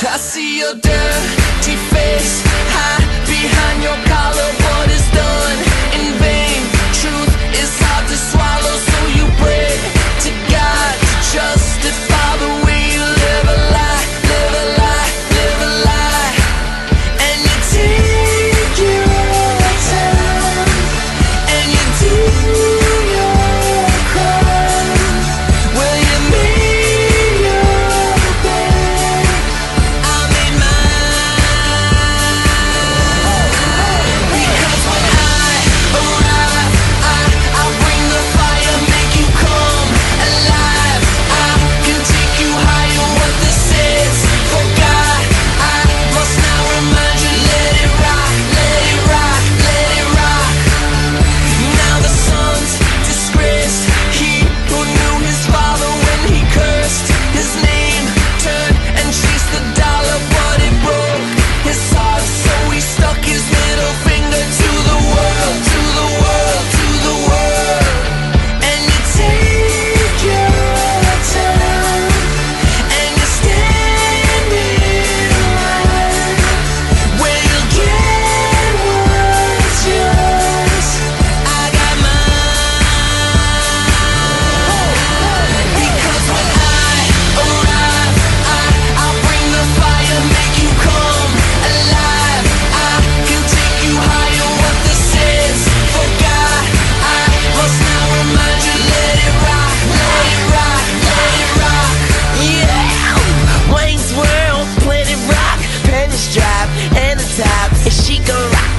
I see your dirty face high behind your collar.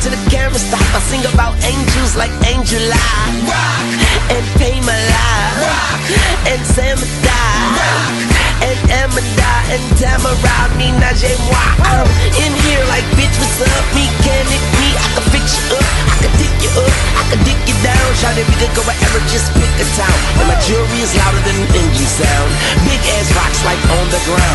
to the camera stop. I sing about angels like Angel Eye. Rock and pay my life. Rock and Samadhi. Rock and Emma, die and Tamara. Minaj et moi. I'm in here like bitch, what's up? Me, can it be? I can fix you up. I can dig you up. I can dig you down. Shout it, we could go wherever, just pick a town. And my jewelry is louder than an engine sound. Big ass rocks like on the ground.